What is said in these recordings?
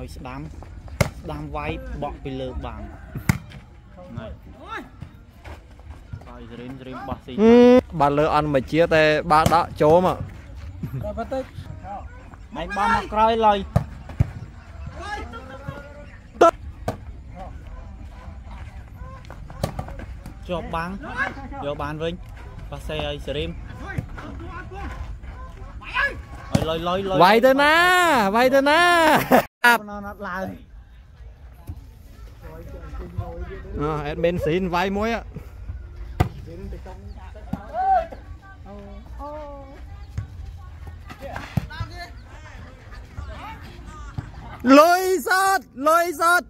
ឲ្យស្ដាំស្ដាំវាយបក់ពីលើបាំងណៃហើយស្រីមស្រីមបោះស៊ីបាល់លើអន់មួយជាតែបាល់ដកចូលមកដល់បន្តិចឯងបោះមកក្រោយឡើយជាប់បាំងយកបានវិញប៉ាសេឲ្យស្រីមឲ្យលុយលុយលុយវាយទៅណាវាយទៅណា អាប់ណត់ឡើងអេដមីនស៊ីនវាយមួយហ៎លុយសតលុយសតច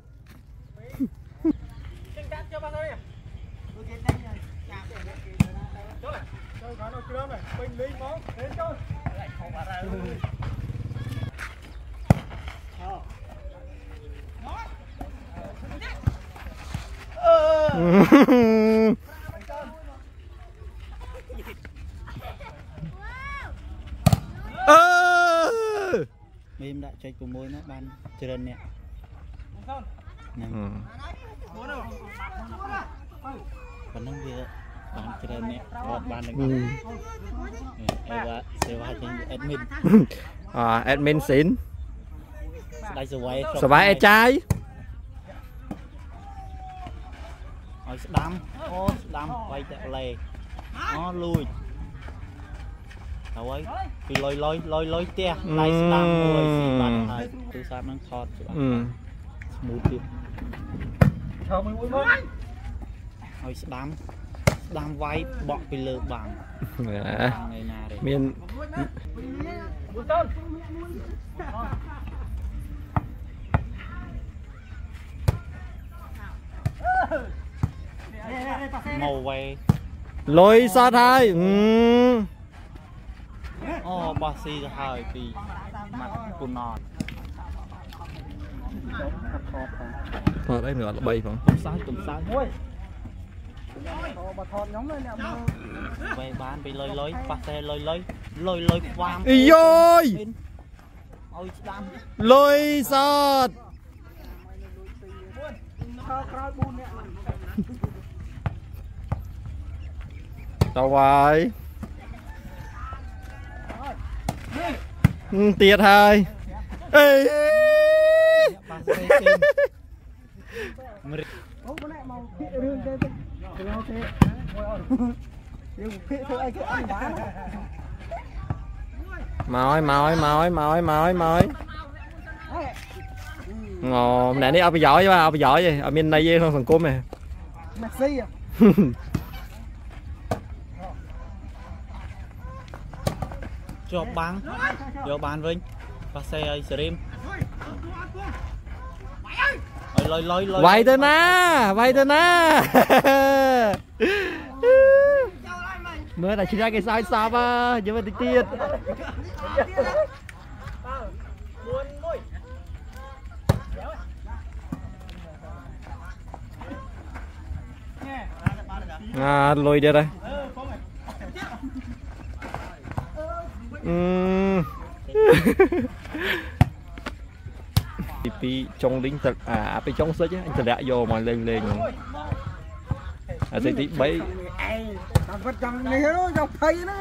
ូលខាងនោះគ្រឿងនេះពេញលេងមកហេចូលអឺមីមដាក់ចុច6នោះបានច្រើនអ្នកហ្នឹងប៉ុណ្ណឹងវាបានច្រើនអ្នកគាត់បា នទាំងអស់អីវ៉ាសេវាចេញអេដមីនអអេដមីនស៊ីនស្ដេចសវ័យ ឲ្យស្ដាំអូស្ដាំវាយតែលេអូលួចហើយពីលុយលុយលុយលុយផ្ទះដៃស្ដាំមួយស៊ីបាត់ហើយទូរស័ព្ទនឹងថតច្បាស់អឺស្មូតទៀតឆោមួយមួយមកឲ្យស្ដាំស្ដាំវាយបក់ពីលើបាំងណាថ្ងៃណាទេមានមួយតូន មកវេលុយសតហើយអឺអូបោះស៊ីទៅហើយពីម៉ាត់គុណនថតអីនៅអត់ល្បីផងទុំសើចទុំសើចមួយអូបើថតខ្ញុំនេះអ្នកមើលវេបានពីលុយលុយប៉ះតែលុយលុយលុយលុយខ្វាមអីយោយឲ្យស្ដាំលុយសតថតក្រោយ4អ្នក ទៅហើយទៀតហើយអេប៉ះសេស៊ីមរិអូម្នាក់មកភាករឿងទៅទៅទៅអូខេមួយអត់យើងភាកធ្វើអីគេអត់បានមកហើយមកហើយមកហើយមកហើយមកហើយមកហើយងម្នាក់នេះអត់ប្រយោជន៍ទេបាទអត់ប្រយោជន៍ទេអត់មានន័យទេក្នុងសង្គមទេមេស៊ី ជាប់បាំងយកបានវិញប៉ះសេឲ្យសេរីមឲ្យលុយលុយលុយវាយទៅណាវាយទៅណាមើលតែឆ្លាក់គេសើចសពយកទៅតិចទៀតអាលុយទៀតហើយ ទីពីរចុងលីងទឹកអាអាពីចុងសុចអញតម្លាក់យកមកលេងលេងហ្នឹងអាទីទី3ឯងតាមពិតចង់នេះចង់ភ័យណា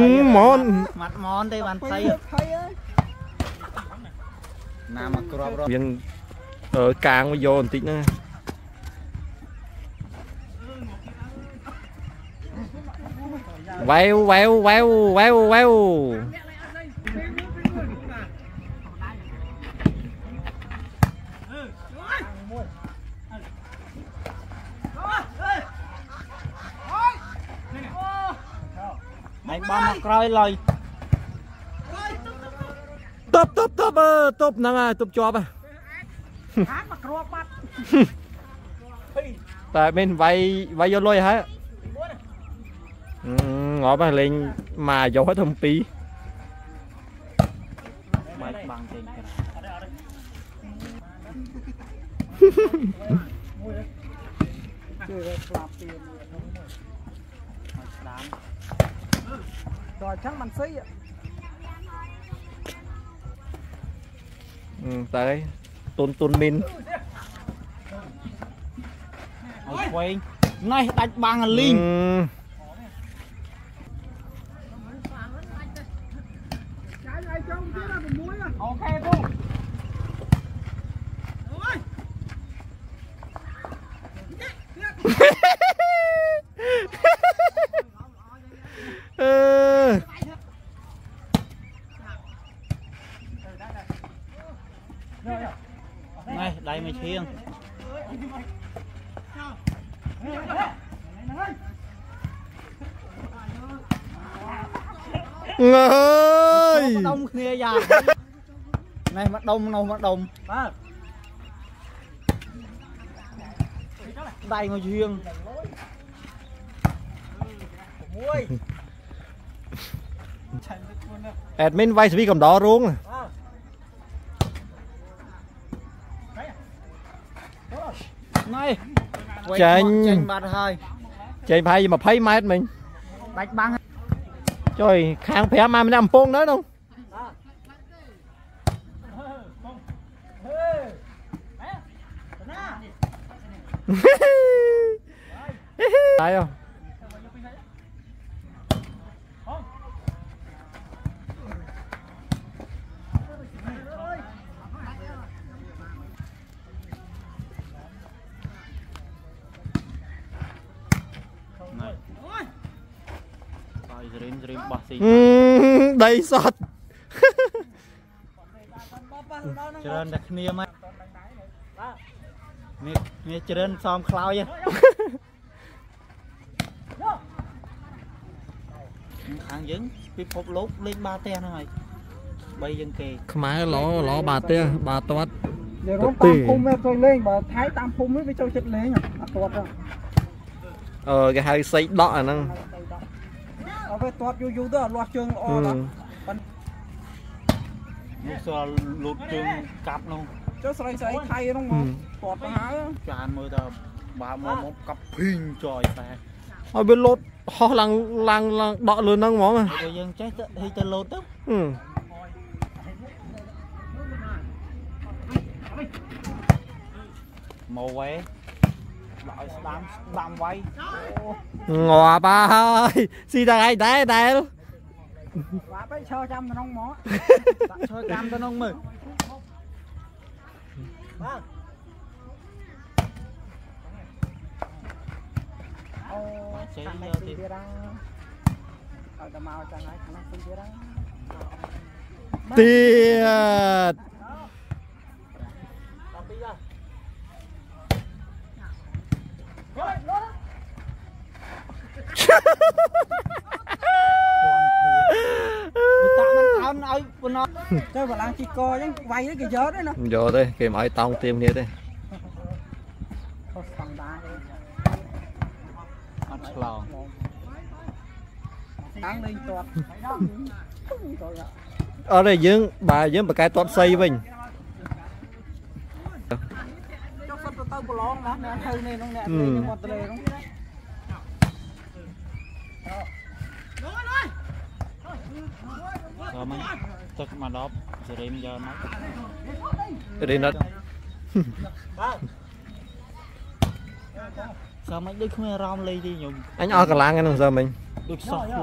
ហឹមម៉នម៉ាត់មនទេបានភ័យភ័យអើយណាមកក្របរត់មានអឺកាងមកយកបន្តិចណា វ៉ែវវ៉ែវវ៉ែវវ៉ែវវ៉ែវឯងបោះមកក្រោយឡើយតបតបតបអឺតបហ្នឹងហើយតបជាប់ហើយហាត់មកគ្រាប់បាត់តែមានវាយវាយយកលុយហើយ អឺងាប់ហើយលេងមកយកទៅ2បែកបាំងចេញក្រៅជួយស្លាប់ទៀត ឲ្យស្ដាំ ដល់ចឹងមិនស៊ី អឺតែ ទុនទុនមីន ឲ្យឆ្វេងនេះដាច់បាំងអាលីង អឺ អូខេពូ អឺ នេះដៃមួយឈៀងអើយមកដុំគ្នាយ៉ាងនេះមកដុំនោះមកដុំបាទដៃមួយឈៀងមួយអេដមីនវាយស្វីកំដររោងនេះ ចាញ់ចេញបាត់ហើយចេញប្រហែលជា20ម៉ែត្រមិញដាច់បាំងចុយខាង5មកម្នាក់អំពងនៅនោះតាយអ ស្រីមស្រីមបោះស៊ីឺដីសតច្រើនតែគ្នាមកនេះនេះច្រើនផ្សំខ្លោយហ៎ខាងយើងពិភពលោកលេងបាល់ទះហ្នឹងហើយបីយើងគេខ្មែរឡឡបាទេបាតាត់និយាយរួមតាមភូមិវាចូលលេងបើថៃតាមភូមិវាចូលចិត្តលេងអត់ទាត់ទេអឺគេហៅសៃដកអាហ្នឹង អត់វាទាត់យូរយូរទៅអត់លាស់ជើងល្អអឺដល់នោះសល់លូតជើងកាប់នោះចុះស្រីស្រីថៃហ្នឹងមកទាត់ទៅហើយចានមើលទៅបើមកមកកាប់ភីងចយតែឲ្យវាលោតហោះឡើងឡើងឡើងដកលើហ្នឹងហ្មងហ៎តែយើងចេះទៅហីទៅលូតទៅអឺមកវ៉េដាក់ឲ្យស្ដាំស្ដាំវាយអូងាប់ហើយស៊ីតែឯងដែរដែលបាប់ទៅឈរចាំទៅក្នុងមកដាក់ឈើកម្មទៅនោះមើលបាទអូចេះខាងយនេះកស៊ី ទៀតទៀតហើយឲ្យតែមកចឹងហើយខាងនេះស៊ីទៀតហើយ ទៀត តាមពីដែរ តាមិ នអោនឲ្យប៉ុណ្ណោះទៅបលាំងជីកអញ្ចឹងវាយទៅគេយកទេណាយកទេគេមិនឲ្យតោងទៀមគ្នាទេខុសស្តង់ដារទេអត់ឆ្លងតាំងលេងទាត់ទៅអត់ទេយើងបើយើងបកកែទាត់សៃវិញចុះសុទ្ធទៅទៅប្រឡងណាអ្នកទៅនេះនោះអ្នកលេងមាត់ទលេនោះ ក៏មិនទឹកមកដប់សេរីមយកមករីណាត់ sao មិនដូចគ្មានអារម្មណ៍លេងទេខ្ញុំអញអស់កម្លាំងហ្នឹងសើមិញដូចសោះខ្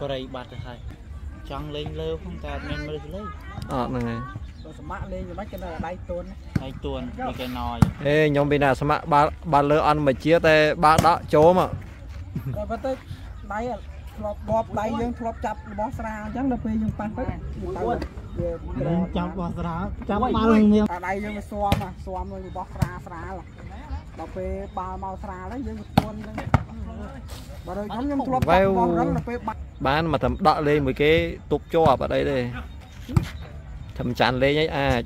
ប្រៃបាត់ទៅហើយចង់លេងលើផងតែអត់មានមើលលេងអត់ហ្នឹងហើយទៅសម្អាក់លេងយ៉ាងម៉េចគេនៅដៃទួនហើយទួនដូចគេណយអេខ្ញុំពីណាស្ម័គ្របាល់បាល់លើអន់មួយជាតែបាល់ដកចូលមកតែបើទៅដៃធ្លាប់បបដៃយើងធ្លាប់ចាប់របស់ស្រាអញ្ចឹងដល់ពេលយើងប៉ះទៅទៅវាចាប់បោះស្រាចាប់បាល់មានតែដៃយើងវាស្វាមអាស្វាមនឹងរបស់ស្រាស្រាដល់ពេលបាល់មកស្រាហើយយើងវាទួនអញ្ចឹងបើដូចខ្ញុំខ្ញុំធ្លាប់ចាប់របស់រឹងដល់ពេលបាត់ បានមកតែដកលេងមួយគេទប់ជាប់អត់អីទេធ្វើចាន់លេងអីអាច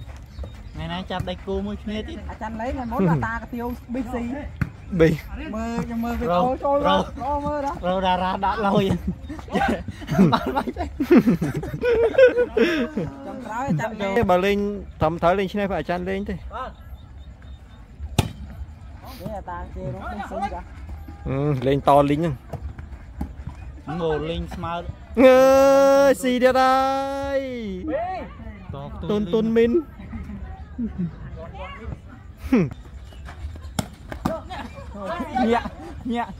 ថ្ងៃណាចាប់ដៃគូមួយគ្នាទៀតអាចារ្យលេងថ្ងៃមុនអាតាកាទៀវប៊ីស៊ីប៊ីមើលខ្ញុំមើលវីដេអូចូលរកមើលដល់រោតារាដាក់លុយបាល់បាច់ទេចាំក្រោយចាប់យកទេបើលេងត្រឹមត្រូវលេងឆ្នេះបើអាចារ្យលេងទេនេះតាគេនោះមិនសុំចាអឺលេងតលីងហ្នឹង ងោលេងស្មើអើយស៊ីទៀតហើយតតុនតុនមីនញាក់ញាក់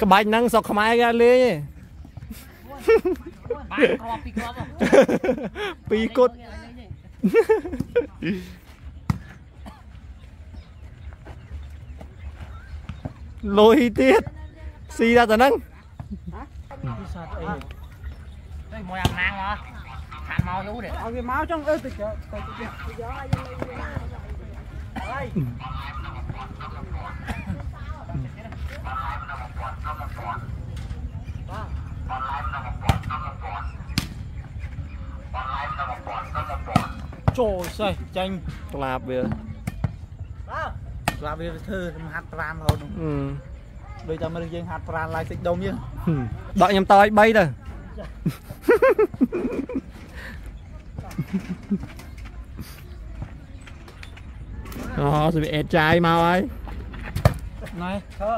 ក្បាច់ហ្នឹងស្រុកខ្មែរគេអត់លេងទេបានគ្រាប់ពីគ្រាប់ពីរគត់លុយទៀត ស៊ីដល់តែហ្នឹងពិសាអីទៅមួយអាំណាងមកខាត់មកយូរទេឲ្យវាមកចង់អឺទៅទៅទៅទៅចូលសេះចាញ់ក្លាបវាស្លាប់វាធ្វើហាត់ប្រានរហូតនោះអឺ ដូចតែមើលយើងហាត់ប្រានឡាយសិចដុំយើងដកខ្ញុំតឲ្យ3ទៅអូសុវិអេតចាយមកហើយណែធ្វើ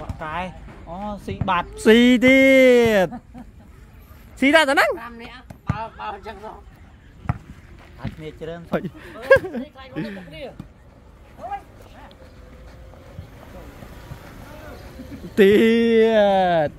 បកកាយអូស៊ីបាត់ស៊ីទៀតស៊ីដល់តែហ្នឹង5នាក់បើបើអញ្ចឹងទៅអាចគ្នាច្រើនអុយនេះខ្លាចទៅមុខនេះ ទៀត